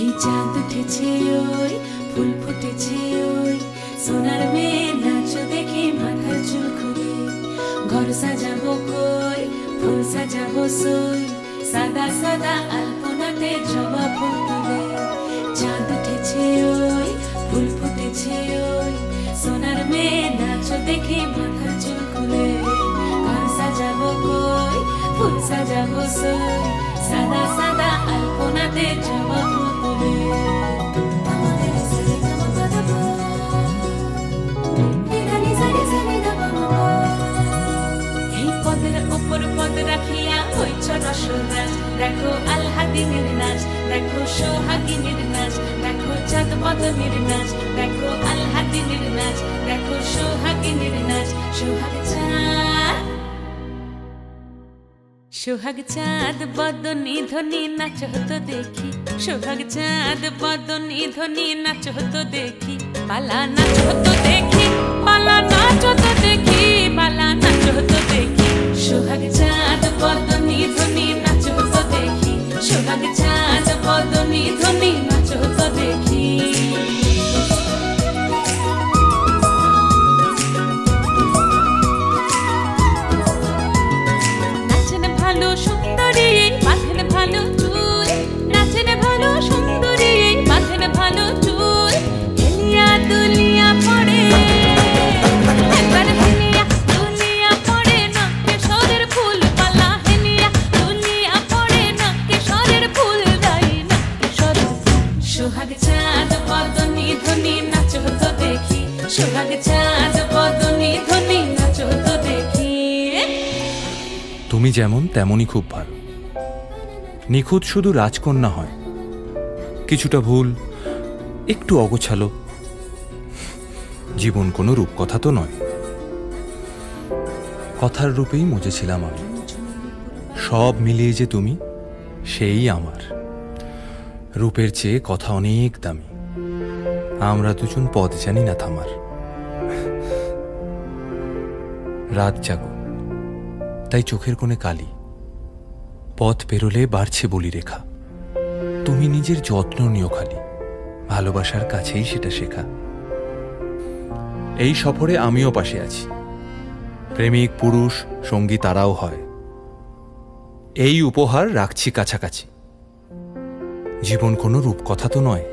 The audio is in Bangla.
এই চাঁদ উঠেছে ওই, ফুল ফুটেছে ওই। সোনার মেয়ে নাচ দেখে মাথার চুল খুলে ঘর সাজাবো কই, ফুল সাজাবো সই। সাদা সাদা আলপনাতে জবা ফুল তুলে। চাঁদ উঠেছে ওই, ফুল ফুটেছে ওই। সোনার মেয়ে নাচ দেখে মাথার দেখো আলহাদিনের নাচ দেখো সোহাগিনীর নাচ দেখো চাঁদ নাচ দেখো নাচ দেখো নাচ সোহাগ চাঁদ। সোহাগ চাঁদ, বদনি ধ্বনি নাচ হতো দেখি, সোহাগ চাঁদ, বদনি ধ্বনি নাচ হতো দেখি, পালা নাচ হতো দেখি, পালা নাচ হতো দেখি, পালা নাচ হতো দেখি, সোহাগ চাঁদ, বদনি ধ্বনি নাচ দেখি। সোহাগ বদনি ভালো সোহাগ চাঁদ ধ্বনি নাচ হতো দেখি। সোহাগ চাঁদ ধ্বনি নাচ হতো দেখি। তুমি যেমন তেমনই খুব ভালো। নিখুঁত শুধু রাজকন্যা হয়। কিছুটা ভুল, একটু অগোছালো। জীবন কোনো রূপকথা তো নয়। কথার রূপেই মজেছিলাম আমি। সব মিলিয়ে যে তুমি, সেই আমার। রূপের চেয়ে কথা অনেক দামি। আমরা দুজন পদ জানি না থামার। রাত জাগো। তাই চোখের কোণে কালি। পথ পেরোলে বাড়ছে বলি রেখা। তুমি নিজের যত্ন নিও খালি। ভালোবাসার কাছেই সেটা শেখা। এই সফরে আমিও পাশে আছি। প্রেমিক, পুরুষ, সঙ্গী তারাও হয়। এই উপহার রাখছি কাছাকাছি। জীবন কোনো রূপকথা তো নয়।